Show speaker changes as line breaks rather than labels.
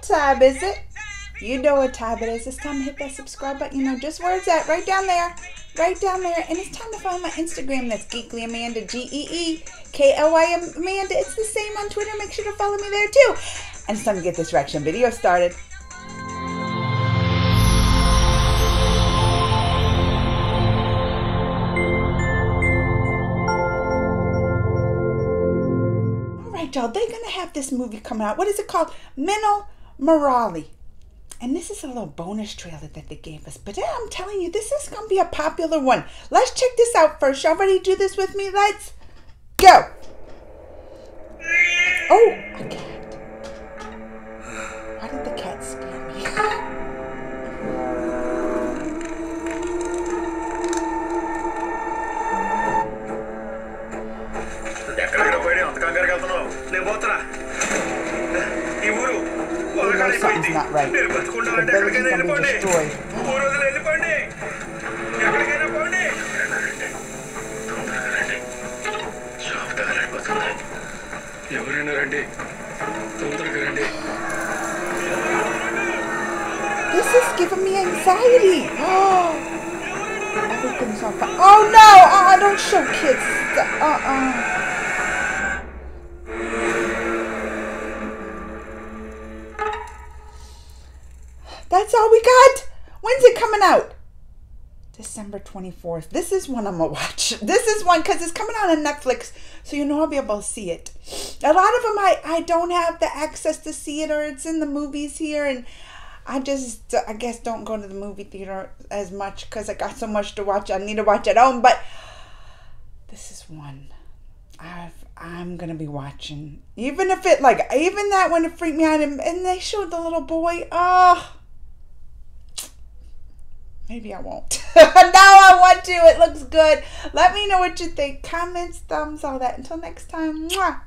What time is it? You know what time it is. It's time to hit that subscribe button. You know just where it's at. Right down there. Right down there. And it's time to follow my Instagram. That's Geekly Amanda. G E E K L Y Amanda. It's the same on Twitter. Make sure to follow me there too. And it's time to get this reaction video started. All right, y'all. They're gonna have this movie coming out. What is it called? Minnal Murali. And this is a little bonus trailer that they gave us. But I'm telling you, this is going to be a popular one. Let's check this out first. Y'all ready to do this with me? Let's go. Oh, a cat. Why did the cat scare me? something's not right.
మీరు బతుకుండాలంటే
The village is
ఎక్కడికైనా
gonna be
వెళ్ళిపోండి
destroyed.
ఊరు వదిలి వెళ్ళిపోండి ఎక్కడికైనా పోండి shop తగలడిపోతుంది ఎవరైనా రండి తొందరగా రండి
This is giving me anxiety. Oh, everything's on fire. Oh no! Uh, don't show kids. Uh uh. That's all we got. When's it coming out? December 24th. This is one I'm gonna watch. This is one because it's coming out on Netflix, so you know I'll be able to see it. A lot of them I, I don't have the access to see it, or it's in the movies here, and I just I guess don't go to the movie theater as much because I got so much to watch. I need to watch at home, but this is one I've I'm gonna be watching. Even if it like even that one it freaked me out, and, and they showed the little boy. Oh. Maybe I won't. now I want to. It looks good. Let me know what you think. Comments, thumbs, all that. Until next time. Mwah.